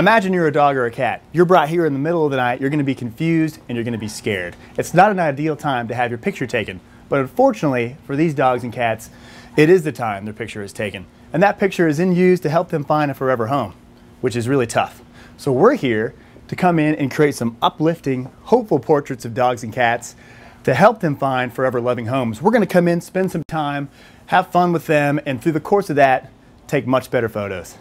Imagine you're a dog or a cat. You're brought here in the middle of the night, you're going to be confused and you're going to be scared. It's not an ideal time to have your picture taken, but unfortunately for these dogs and cats, it is the time their picture is taken. And that picture is in use to help them find a forever home, which is really tough. So we're here to come in and create some uplifting, hopeful portraits of dogs and cats to help them find forever loving homes. We're going to come in, spend some time, have fun with them, and through the course of that, take much better photos.